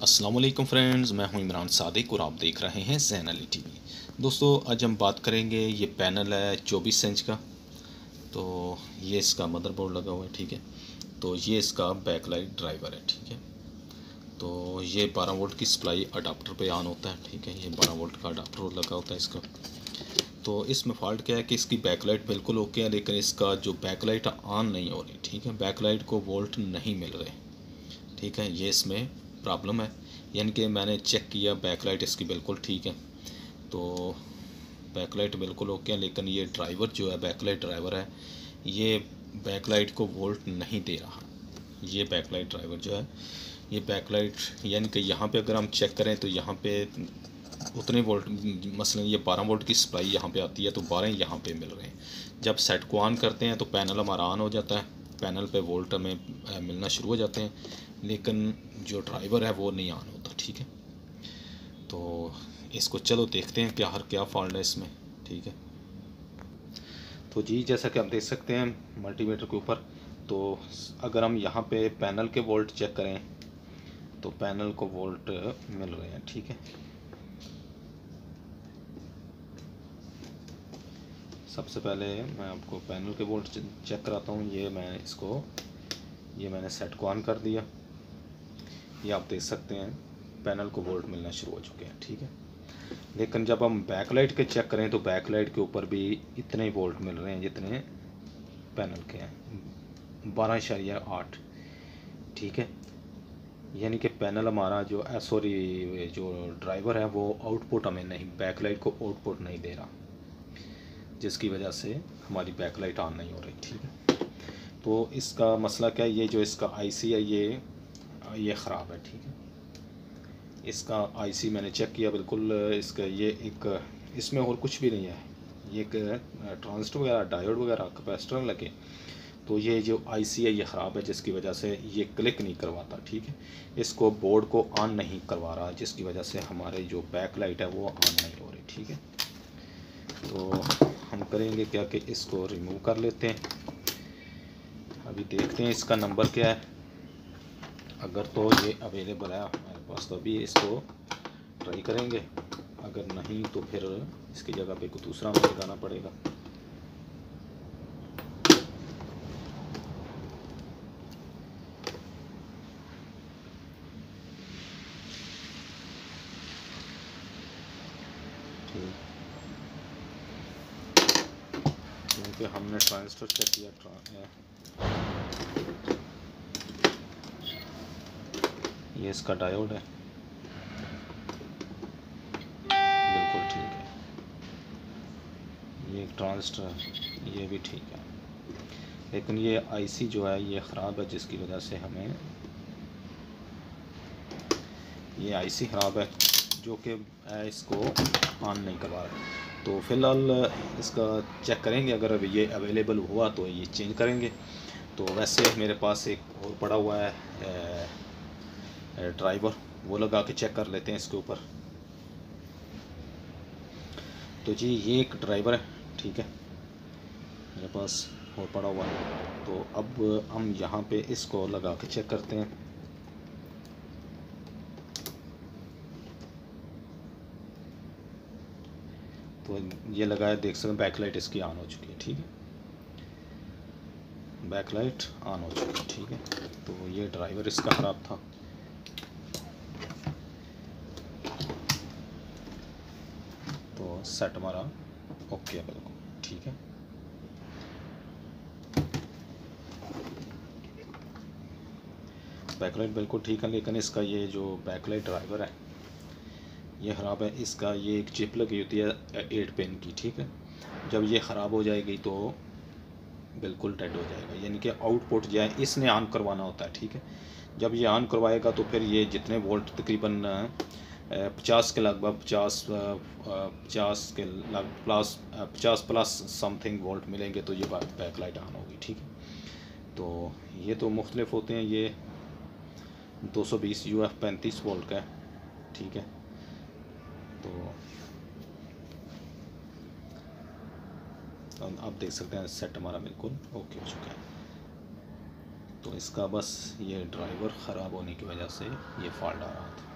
वालेकुम फ्रेंड्स, मैं हूँ इमरान सादिक और आप देख रहे हैं जैन अली टीवी। दोस्तों, आज हम बात करेंगे ये पैनल है 24 इंच का। तो ये इसका मदरबोर्ड लगा हुआ है, ठीक है? तो ये इसका बैकलाइट ड्राइवर है, ठीक है? तो ये 12 वोल्ट की सप्लाई अडाप्टर पे ऑन होता है, ठीक है? ये 12 वोल्ट का अडाप्टर लगा होता है इसका। तो इसमें फॉल्ट क्या है कि इसकी बैकलाइट बिल्कुल ओके है, लेकिन इसका जो बैकलाइट ऑन नहीं हो रही, ठीक है? बैकलाइट को वोल्ट नहीं मिल रहे, ठीक है? ये इसमें प्रॉब्लम है। यानी कि मैंने चेक किया बैकलाइट इसकी बिल्कुल ठीक है। तो बैकलाइट बिल्कुल ओके है, लेकिन ये ड्राइवर जो है बैकलाइट ड्राइवर है, ये बैकलाइट को वोल्ट नहीं दे रहा। ये बैकलाइट ड्राइवर जो है, ये बैकलाइट यानी कि यहाँ पे अगर हम चेक करें तो यहाँ पे उतने वोल्ट मसलन ये 12 वोल्ट की सप्लाई यहाँ पे आती है तो 12 यहाँ पे मिल रहे हैं। जब सेट को ऑन करते हैं तो पैनल हमारा ऑन हो जाता है। पैनल पे वोल्ट हमें मिलना शुरू हो जाते हैं, लेकिन जो ड्राइवर है वो नहीं ऑन होता, ठीक है? तो इसको चलो देखते हैं क्या, हर क्या फॉल्ट है इसमें, ठीक है? तो जी, जैसा कि आप देख सकते हैं मल्टीमीटर के ऊपर तो अगर हम यहाँ पे पैनल के वोल्ट चेक करें तो पैनल को वोल्ट मिल रहे हैं, ठीक है? सबसे पहले मैं आपको पैनल के वोल्ट चेक कराता हूँ। ये मैं इसको, ये मैंने सेट को ऑन कर दिया। ये आप देख सकते हैं, पैनल को वोल्ट मिलना शुरू हो चुके हैं, ठीक है? लेकिन जब हम बैकलाइट के चेक करें तो बैकलाइट के ऊपर भी इतने ही वोल्ट मिल रहे हैं, जितने पैनल के हैं। बारह शरिया आठ, ठीक है? यानी कि पैनल हमारा जो सॉरी जो ड्राइवर है, वो आउटपुट हमें नहीं बैकलाइट को आउटपुट नहीं दे रहा। जिसकी वजह से हमारी बैकलाइट ऑन नहीं हो रही, ठीक है? तो इसका मसला क्या है? ये जो इसका आईसी है, ये ये ख़राब है, ठीक है? इसका आईसी मैंने चेक किया, बिल्कुल इसका ये एक, इसमें और कुछ भी नहीं है। ये एक ट्रांजिस्टर वगैरह डायोड वगैरह कैपेसिटर लगे तो ये जो आईसी है, ये ख़राब है, जिसकी वजह से ये क्लिक नहीं करवाता, ठीक है? इसको बोर्ड को ऑन नहीं करवा रहा, जिसकी वजह से हमारे जो बैक लाइट है, वो ऑन नहीं हो रही, ठीक है? तो हम करेंगे क्या कि इसको रिमूव कर लेते हैं। अभी देखते हैं इसका नंबर क्या है। अगर तो ये अवेलेबल है, हमारे पास तो अभी इसको ट्राई करेंगे। अगर नहीं तो फिर इसकी जगह पे कोई दूसरा हमें लगाना पड़ेगा। क्योंकि हमने ट्रांजिस्टर चेक किया ये इसका डायोड है। बिल्कुल ठीक है। ये एक ट्रांजिस्टर ये भी ठीक है। लेकिन ये आईसी जो है, ये ख़राब है, जिसकी वजह से हमें ये आईसी ख़राब है, जो कि इसको ऑन नहीं करवा रहा। तो फ़िलहाल, इसका चेक करेंगे। अगर अभी ये अवेलेबल हुआ तो ये चेंज करेंगे। तो वैसे मेरे पास एक और पड़ा हुआ है ड्राइवर वो लगा के चेक कर लेते हैं इसके ऊपर। तो जी, ये एक ड्राइवर है, ठीक है? मेरे पास और पड़ा हुआ है। तो अब हम यहाँ पे इसको लगा के चेक करते हैं। तो ये लगाया देख सकते हैं बैकलाइट इसकी ऑन हो चुकी है, ठीक है? बैकलाइट ऑन हो चुकी है, ठीक है? तो ये ड्राइवर इसका ख़राब था। तो सेट हमारा ओके है बिल्कुल, ठीक है? बैकलाइट बिल्कुल ठीक है, लेकिन इसका ये जो बैकलाइट ड्राइवर है ये ख़राब है, इसका ये एक चिप लगी होती है, एट पेन की, ठीक है? जब ये ख़राब हो जाएगी तो बिल्कुल डेड हो जाएगा, यानी कि आउटपुट जो है, इसने ऑन करवाना होता है, ठीक है? जब ये ऑन करवाएगा तो फिर ये जितने वोल्ट तकरीबन पचास के लगभग, पचास पचास के लग, प्लस पचास प्लस समथिंग वोल्ट मिलेंगे तो ये बैक लाइट ऑन होगी, ठीक है? तो ये तो मुख्तलिफ़ होते हैं, ये 220 यू एफ़ पैंतीस वोल्ट का है, ठीक है? तो आप देख सकते हैं सेट हमारा बिल्कुल ओके हो चुका है। तो इसका बस ये ड्राइवर ख़राब होने की वजह से ये फॉल्ट आ रहा था।